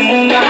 मुंगा